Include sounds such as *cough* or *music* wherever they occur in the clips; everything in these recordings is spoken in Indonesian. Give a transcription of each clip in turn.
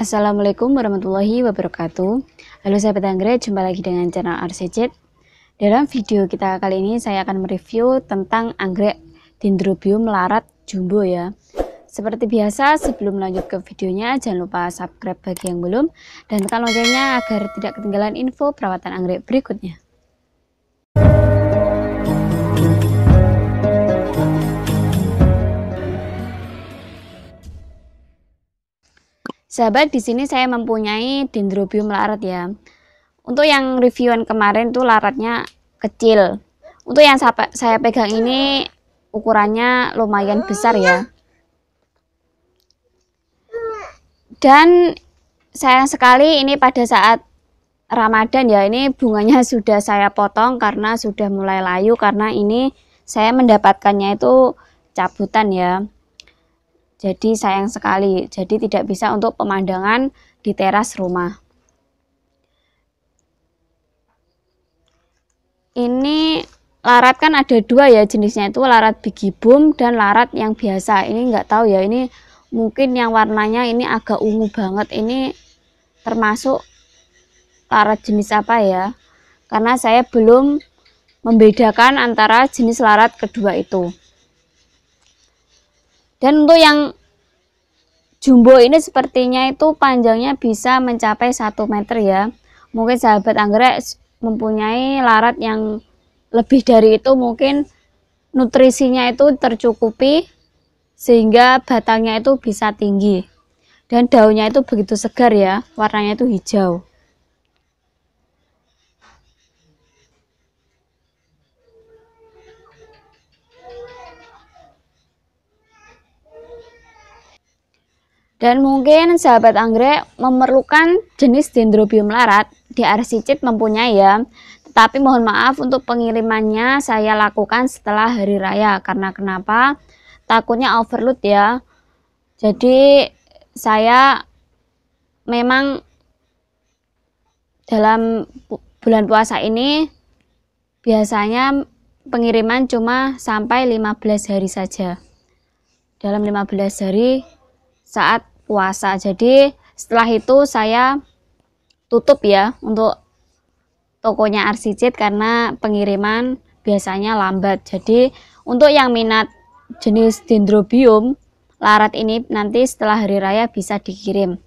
Assalamualaikum warahmatullahi wabarakatuh. Halo sahabat anggrek, jumpa lagi dengan channel RCZ Dalam video kita kali ini saya akan mereview tentang anggrek Dendrobium larat jumbo ya. Seperti biasa sebelum lanjut ke videonya jangan lupa subscribe bagi yang belum. Dan tekan loncengnya agar tidak ketinggalan info perawatan anggrek berikutnya Sahabat, di sini saya mempunyai dendrobium larat ya. Untuk yang reviewan kemarin tuh laratnya kecil. Untuk yang saya pegang ini ukurannya lumayan besar ya. Dan sayang sekali ini pada saat Ramadan ya, ini bunganya *laughs* sudah saya potong karena sudah mulai layu karena ini saya mendapatkannya itu cabutan ya jadi sayang sekali. Jadi tidak bisa untuk pemandangan di teras rumah. Ini larat kan ada dua ya jenisnya itu larat bigibum dan larat yang biasa. Ini nggak tahu ya ini mungkin yang warnanya ini agak ungu banget. Ini termasuk larat jenis apa ya? Karena saya belum membedakan antara jenis larat kedua itu dan untuk yang jumbo ini sepertinya itu panjangnya bisa mencapai 1 meter ya. Mungkin sahabat anggrek mempunyai larat yang lebih dari itu mungkin nutrisinya itu tercukupi sehingga batangnya itu bisa tinggi. Dan daunnya itu begitu segar ya, warnanya itu hijau. Dan mungkin sahabat anggrek memerlukan jenis dendrobium larat di Arsicit mempunyai ya. Tetapi mohon maaf untuk pengirimannya saya lakukan setelah hari raya. Karena kenapa? Takutnya overload ya. Jadi saya memang dalam bulan puasa ini biasanya pengiriman cuma sampai 15 hari saja. Dalam 15 hari saat puasa. Jadi setelah itu saya tutup ya untuk tokonya Arsicit karena pengiriman biasanya lambat. Jadi untuk yang minat jenis dendrobium larat ini nanti setelah hari raya bisa dikirim.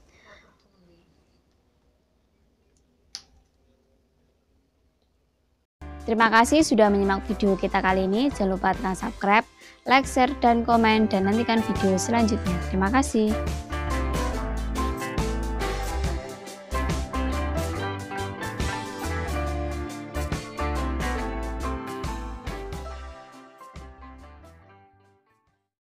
Terima kasih sudah menyimak video kita kali ini. Jangan lupa tekan subscribe, like, share, dan komen. Dan nantikan video selanjutnya. Terima kasih.